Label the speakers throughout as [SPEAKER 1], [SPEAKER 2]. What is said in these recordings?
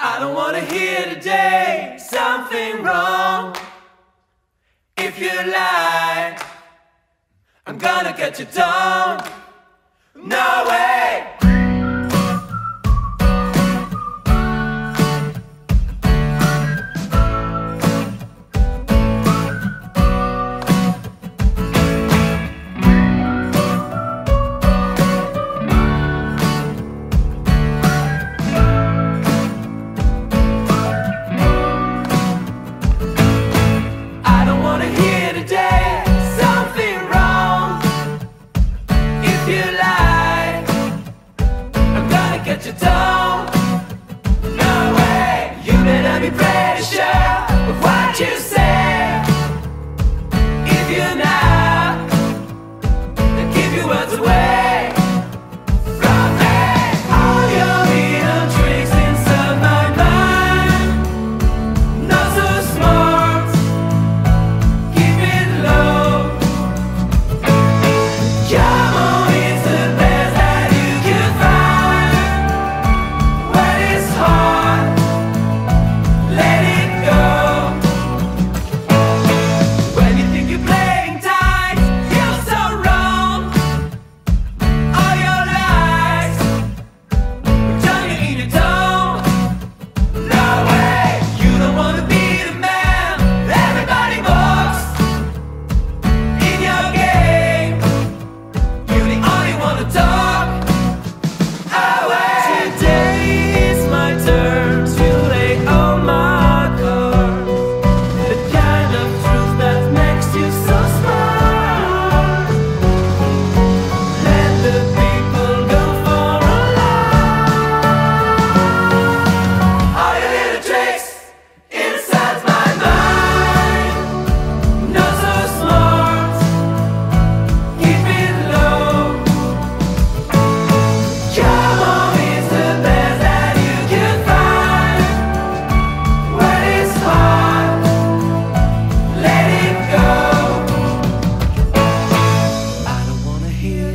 [SPEAKER 1] I don't want to hear today something wrong. If you lie, I'm gonna get you down. Let me play the.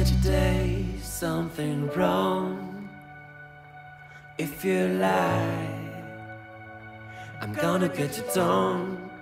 [SPEAKER 1] today, something wrong. If you lie, I'm gonna get you down.